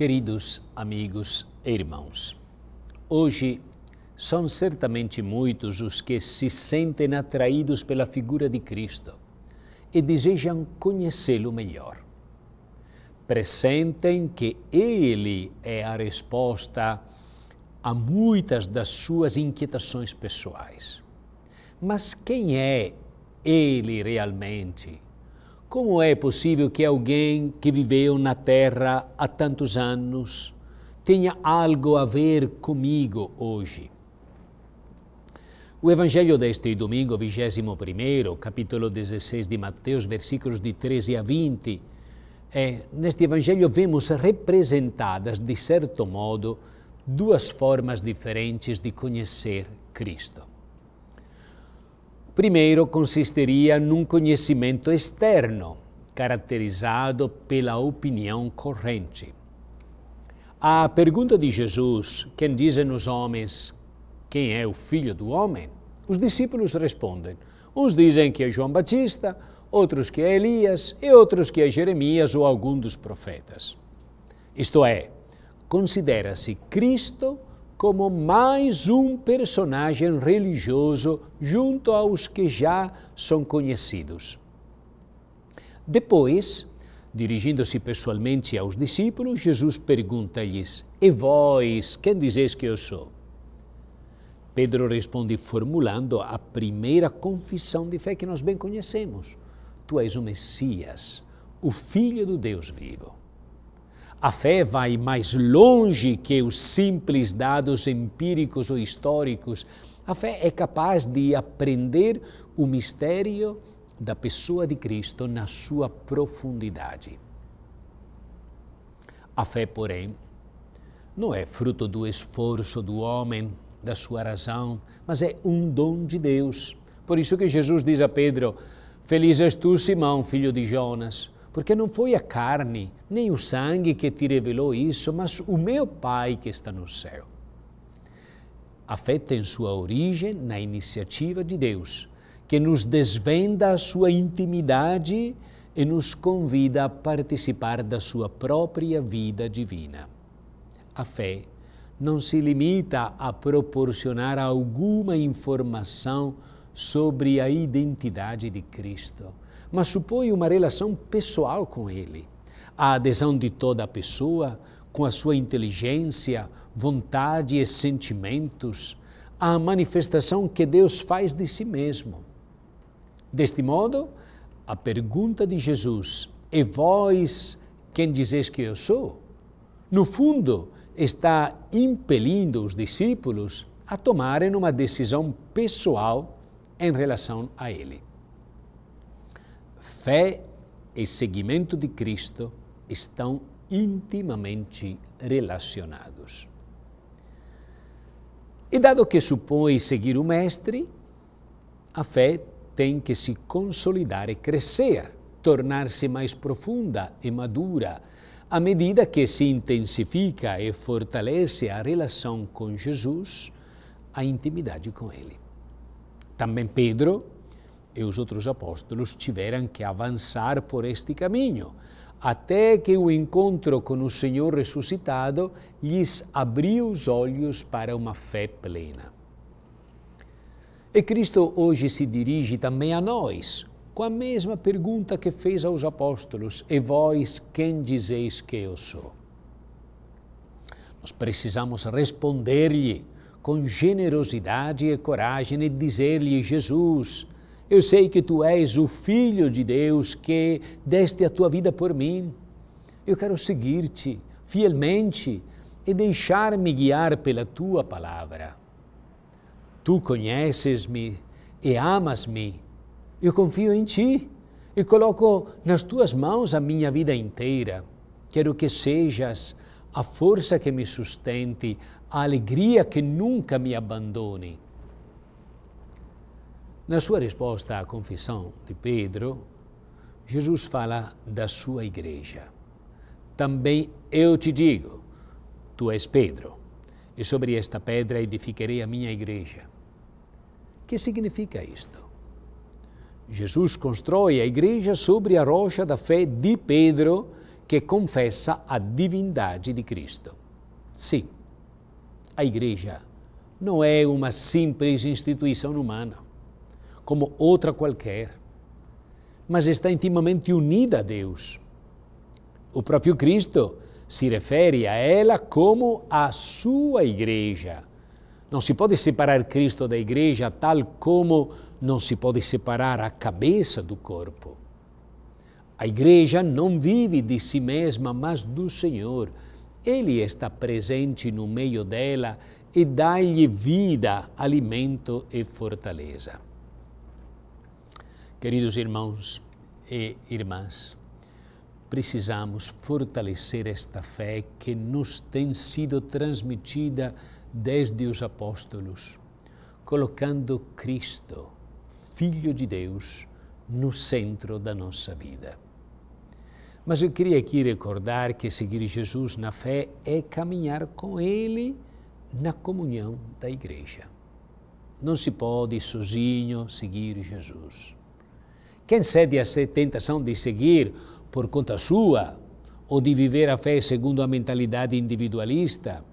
Queridos amigos e irmãos, hoje são certamente muitos os que se sentem atraídos pela figura de Cristo e desejam conhecê-lo melhor. Pressentem que Ele é a resposta a muitas das suas inquietações pessoais. Mas quem é Ele realmente? Como é possível que alguém que viveu na Terra há tantos anos tenha algo a ver comigo hoje? O Evangelho deste domingo, 21, capítulo 16 de Mateus, versículos de 13 a 20, é, neste Evangelho vemos representadas, de certo modo, duas formas diferentes de conhecer Cristo. Primeiro, consistiria num conhecimento externo, caracterizado pela opinião corrente. A pergunta de Jesus, quem dizem os homens quem é o filho do homem? Os discípulos respondem. Uns dizem que é João Batista, outros que é Elias e outros que é Jeremias ou algum dos profetas. Isto é, considera-se Cristo como mais um personagem religioso junto aos que já são conhecidos. Depois, dirigindo-se pessoalmente aos discípulos, Jesus pergunta-lhes: E vós, quem dizeis que eu sou? Pedro responde formulando a primeira confissão de fé que nós bem conhecemos: Tu és o Messias, o Filho do Deus vivo. A fé vai mais longe que os simples dados empíricos ou históricos. A fé é capaz de aprender o mistério da pessoa de Cristo na sua profundidade. A fé, porém, não é fruto do esforço do homem, da sua razão, mas é um dom de Deus. Por isso que Jesus diz a Pedro: Feliz és tu, Simão, filho de Jonas, porque não foi a carne nem o sangue que te revelou isso, mas o meu Pai que está no céu. A fé tem sua origem na iniciativa de Deus, que nos desvenda a sua intimidade e nos convida a participar da sua própria vida divina. A fé não se limita a proporcionar alguma informação sobre a identidade de Cristo mas supõe uma relação pessoal com Ele. A adesão de toda a pessoa, com a sua inteligência, vontade e sentimentos, à manifestação que Deus faz de si mesmo. Deste modo, a pergunta de Jesus, e vós quem dizeis que eu sou? No fundo, está impelindo os discípulos a tomarem uma decisão pessoal em relação a Ele. Fé e seguimento de Cristo estão intimamente relacionados. E dado que supõe seguir o Mestre, a fé tem que se consolidar e crescer, tornar-se mais profunda e madura, à medida que se intensifica e fortalece a relação com Jesus, a intimidade com Ele. Também Pedro, e os outros apóstolos tiveram que avançar por este caminho, até que o encontro com o Senhor ressuscitado lhes abriu os olhos para uma fé plena. E Cristo hoje se dirige também a nós, com a mesma pergunta que fez aos apóstolos: E vós quem dizeis que eu sou? Nós precisamos responder-lhe com generosidade e coragem e dizer-lhe: Jesus, eu sei que tu és o Filho de Deus que deste a tua vida por mim. Eu quero seguir-te fielmente e deixar-me guiar pela tua palavra. Tu conheces-me e amas-me. Eu confio em ti e coloco nas tuas mãos a minha vida inteira. Quero que sejas a força que me sustente, a alegria que nunca me abandone na sua resposta à confissão de Pedro, Jesus fala da sua igreja. Também eu te digo, tu és Pedro, e sobre esta pedra edificarei a minha igreja. Que significa isto? Jesus constrói a igreja sobre a rocha da fé de Pedro, que confessa a divindade de Cristo. Sim, a Igreja não é uma simples instituição humana, como outra qualquer, mas está intimamente unida a Deus. O próprio Cristo se refere a ela como a sua Igreja. Não se pode separar Cristo da Igreja tal como não se pode separar a cabeça do corpo. A Igreja não vive de si mesma, mas do Senhor. Ele está presente no meio dela e dá-lhe vida, alimento e fortaleza. Queridos irmãos e irmãs, precisamos fortalecer esta fé que nos tem sido transmitida desde os apóstolos, colocando Cristo, Filho de Deus, no centro da nossa vida. Mas eu queria aqui recordar que seguir Jesus na fé é caminhar com Ele na comunhão da igreja. Não se pode sozinho seguir Jesus. Quem cede à tentação de seguir por conta sua ou de viver a fé segundo a mentalidade individualista,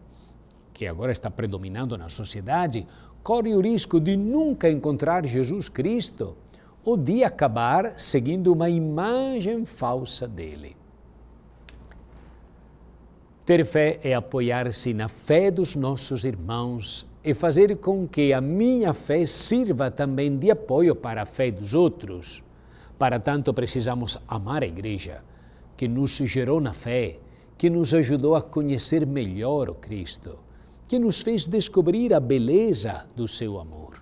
que agora está predominando na sociedade, corre o risco de nunca encontrar Jesus Cristo ou de acabar seguindo uma imagem falsa dele. Ter fé é apoiar-se na fé dos nossos irmãos e fazer com que a minha fé sirva também de apoio para a fé dos outros. Para tanto, precisamos amar a Igreja, que nos gerou na fé, que nos ajudou a conhecer melhor o Cristo, que nos fez descobrir a beleza do seu amor.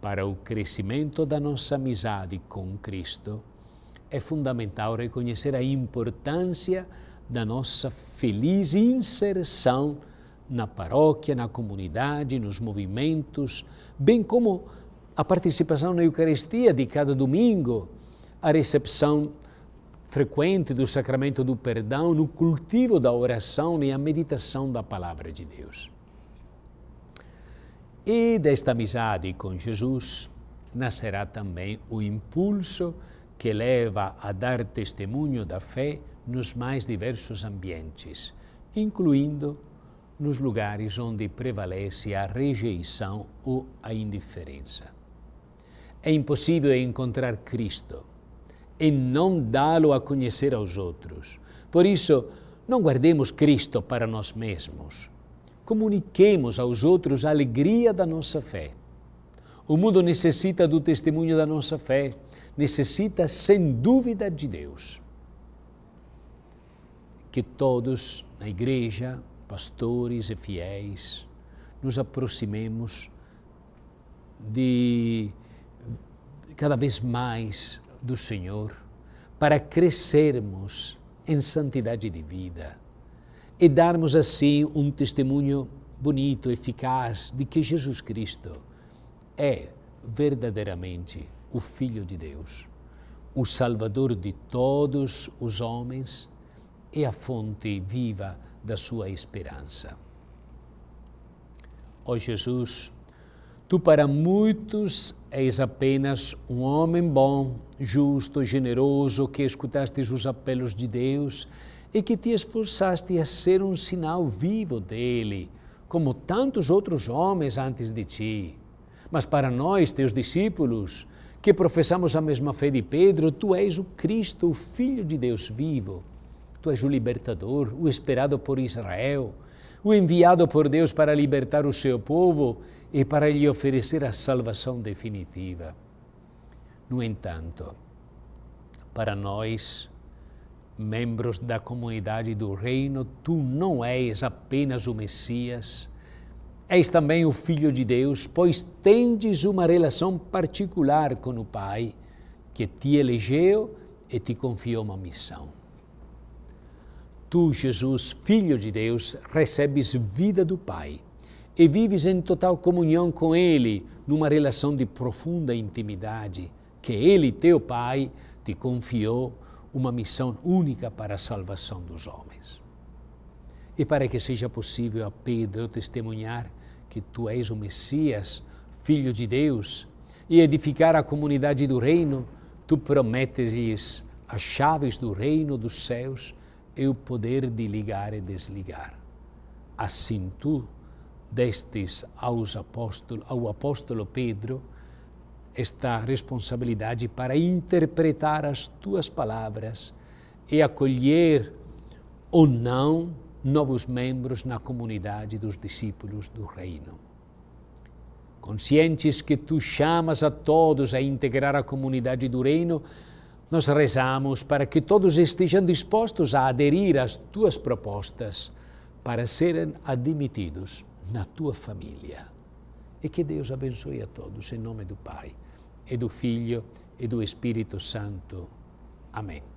Para o crescimento da nossa amizade com Cristo, é fundamental reconhecer a importância da nossa feliz inserção na paróquia, na comunidade, nos movimentos, bem como a participação na Eucaristia de cada domingo, a recepção frequente do sacramento do perdão, no cultivo da oração e a meditação da palavra de Deus. E desta amizade com Jesus nascerá também o impulso que leva a dar testemunho da fé nos mais diversos ambientes, incluindo nos lugares onde prevalece a rejeição ou a indiferença. É impossível encontrar Cristo e não dá-lo a conhecer aos outros. Por isso, não guardemos Cristo para nós mesmos. Comuniquemos aos outros a alegria da nossa fé. O mundo necessita do testemunho da nossa fé, necessita sem dúvida de Deus que todos na igreja, pastores e fiéis, nos aproximemos de cada vez mais do Senhor para crescermos em santidade de vida e darmos assim um testemunho bonito, eficaz de que Jesus Cristo é verdadeiramente o Filho de Deus, o Salvador de todos os homens é a fonte viva da sua esperança. Ó Jesus, tu para muitos és apenas um homem bom, justo, generoso, que escutaste os apelos de Deus e que te esforçaste a ser um sinal vivo dele, como tantos outros homens antes de ti. Mas para nós, teus discípulos, que professamos a mesma fé de Pedro, tu és o Cristo, o Filho de Deus vivo Tu és o libertador, o esperado por Israel, o enviado por Deus para libertar o seu povo e para lhe oferecer a salvação definitiva. No entanto, para nós, membros da comunidade do Reino, tu não és apenas o Messias, és também o Filho de Deus, pois tendes uma relação particular com o Pai, que te elegeu e te confiou uma missão tu, Jesus, Filho de Deus, recebes vida do Pai e vives em total comunhão com Ele, numa relação de profunda intimidade, que Ele, teu Pai, te confiou uma missão única para a salvação dos homens. E para que seja possível a Pedro testemunhar que tu és o Messias, Filho de Deus, e edificar a comunidade do reino, tu prometes-lhes as chaves do reino dos céus e o poder de ligar e desligar. Assim tu destes aos apóstolo, ao apóstolo Pedro esta responsabilidade para interpretar as tuas palavras e acolher ou não novos membros na comunidade dos discípulos do Reino. Conscientes que tu chamas a todos a integrar a comunidade do Reino, nós rezamos para que todos estejam dispostos a aderir às tuas propostas para serem admitidos na tua família. E que Deus abençoe a todos, em nome do Pai, e do Filho e do Espírito Santo. Amém.